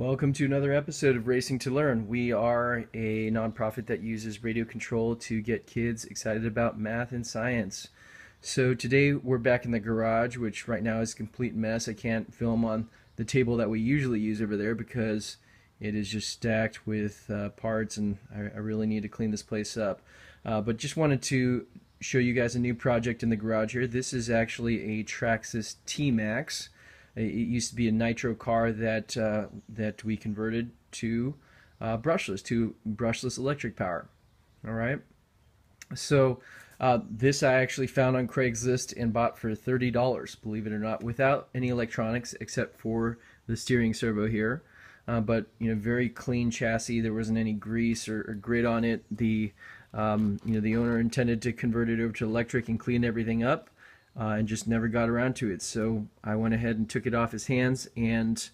Welcome to another episode of Racing to Learn. We are a nonprofit that uses radio control to get kids excited about math and science. So today we're back in the garage, which right now is a complete mess. I can't film on the table that we usually use over there because it is just stacked with uh, parts and I, I, really need to clean this place up. Uh, but just wanted to show you guys a new project in the garage here. This is actually a Traxxas T-Maxx. It used to be a nitro car that uh, that we converted to uh, brushless, to brushless electric power. All right. So uh, this I actually found on Craigslist and bought for thirty dollars. Believe it or not, without any electronics except for the steering servo here. Uh, but you know, very clean chassis. There wasn't any grease or, or grit on it. The um, you know the owner intended to convert it over to electric and clean everything up uh, and just never got around to it. So I went ahead and took it off his hands and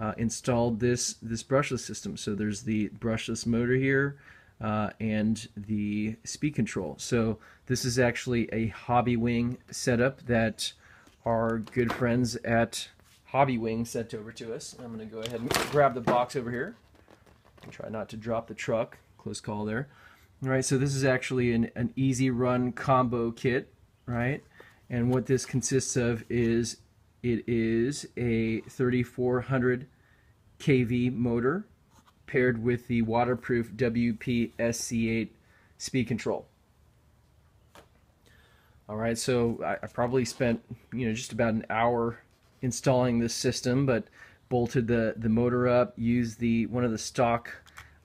uh, installed this this brushless system. So there's the brushless motor here uh, and the speed control. So this is actually a Hobbywing setup that our good friends at Hobbywing sent over to us. I'm going to go ahead and grab the box over here try not to drop the truck. Close call there. All right, so this is actually an, an EZRUN combo kit, right? And what this consists of is it is a 3400 kV motor paired with the waterproof WP SC8 speed control. All right, so I, I, probably spent you know just about an hour installing this system, but bolted the the motor up, used the one of the stock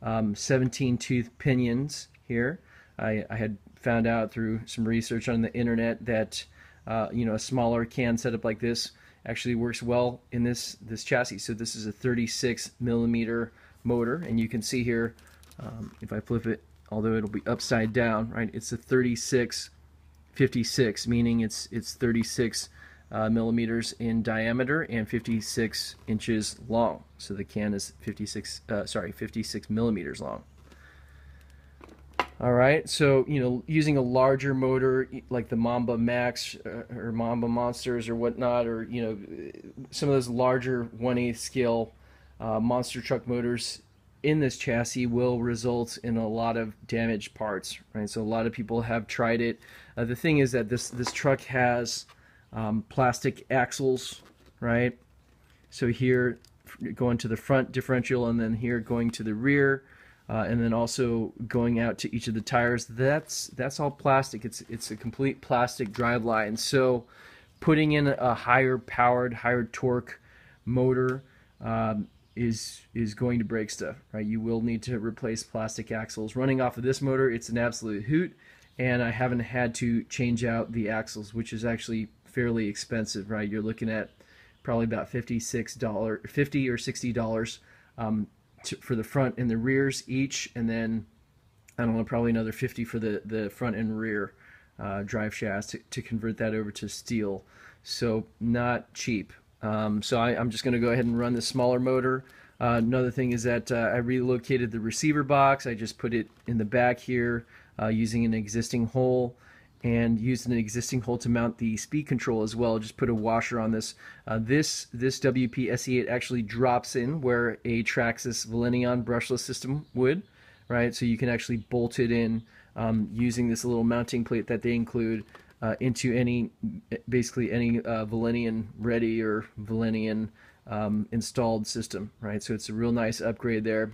um, 17 tooth pinions here. I, I, had found out through some research on the internet that uh, you know, a smaller can setup like this actually works well in this this chassis. So this is a 36 millimeter motor, and you can see here, um, if I flip it, although it'll be upside down, right? It's a 36 56, meaning it's it's 36 uh, millimeters in diameter and 56 inches long. So the can is 56, uh, sorry, 56 millimeters long. All right, so you know, using a larger motor like the Mamba Max uh, or Mamba Monsters or whatnot, or you know, some of those larger 1/8 scale uh, monster truck motors in this chassis will result in a lot of damaged parts. Right, so a lot of people have tried it. Uh, the thing is that this this truck has um, plastic axles, right? So here going to the front differential, and then here going to the rear uh, and then also going out to each of the tires. That's that's all plastic. It's it's a complete plastic drive line. So putting in a higher powered, higher torque motor um, is is going to break stuff. Right? You will need to replace plastic axles. Running off of this motor, it's an absolute hoot, and I haven't had to change out the axles, which is actually fairly expensive. Right? You're looking at probably about fifty six dollar, fifty or sixty dollars. Um, to, for the front and the rears each, and then I don't know, probably another 50 for the, the front and rear uh, drive shafts to, to, convert that over to steel. So not cheap. Um, so I, am just going to go ahead and run the smaller motor. Uh, another thing is that uh, I relocated the receiver box. I just put it in the back here uh, using an existing hole and used an existing hole to mount the speed control as well. Just put a washer on this. Uh, this this WP SC8 actually drops in where a Traxxas Velineon brushless system would, right? So you can actually bolt it in um, using this little mounting plate that they include uh, into any, basically any uh, Velineon ready or Velineon um, installed system, right? So it's a real nice upgrade there.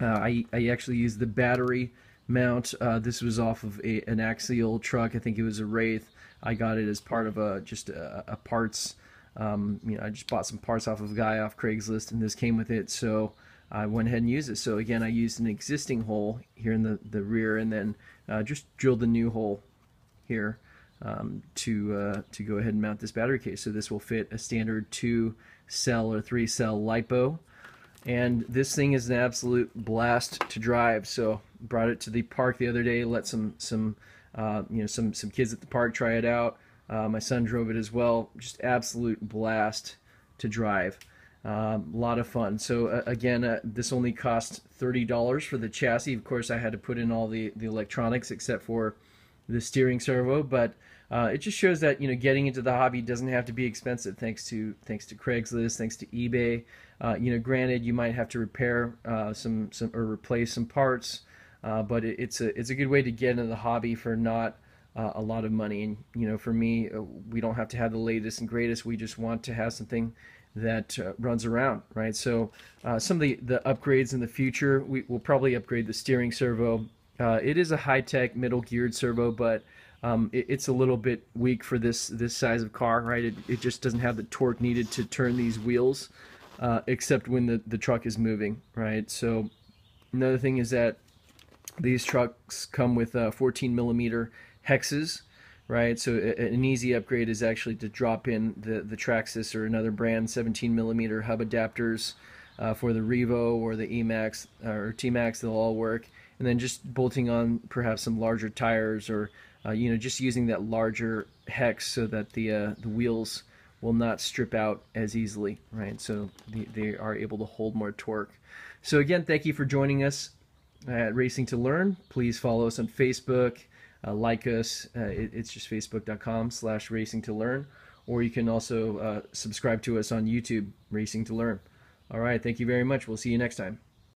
Uh, I, I actually use the battery mount. Uh, this was off of a, an axial truck. I think it was a Wraith. I got it as part of a just a, a parts. Um, you know, I just bought some parts off of a guy off Craigslist, and this came with it. So I went ahead and used it. So again, I used an existing hole here in the the rear, and then uh, just drilled a new hole here um, to uh, to go ahead and mount this battery case. So this will fit a standard two cell or three cell lipo and this thing is an absolute blast to drive. So brought it to the park the other day, let some some uh, you know some some kids at the park try it out. Uh, my son drove it as well. Just absolute blast to drive. A um, lot of fun. So uh, again, uh, this only cost thirty dollars for the chassis. Of course, I had to put in all the the electronics except for the steering servo, but uh, it just shows that you know getting into the hobby doesn't have to be expensive. Thanks to thanks to Craigslist, thanks to eBay, Uh, you know, granted, you might have to repair uh, some some or replace some parts, uh, but it, it's a it's a good way to get into the hobby for not uh, a lot of money. And you know, for me, uh, we don't have to have the latest and greatest. We just want to have something that uh, runs around, right? So uh, some of the, the upgrades in the future, we will probably upgrade the steering servo. Uh, it is a Hitec middle geared servo, but um, it, it's a little bit weak for this this size of car, right? It, it just doesn't have the torque needed to turn these wheels, except when the, the truck is moving, right? So another thing is that these trucks come with uh, 14 millimeter hexes, right? So an easy upgrade is actually to drop in the the Traxxas or another brand 17 millimeter hub adapters uh, for the Revo or the E-Maxx or T-Maxx. They'll all work, and then just bolting on perhaps some larger tires or uh, you know just using that larger hex so that the uh, the wheels will not strip out as easily, right? So they, they are able to hold more torque. So again, thank you for joining us at Racing to Learn. Please follow us on Facebook uh, like us. Uh, it, it's just facebook.com slash racing to learn. Or you can also uh, subscribe to us on YouTube, Racing to Learn. All right. Thank you very much. We'll see you next time.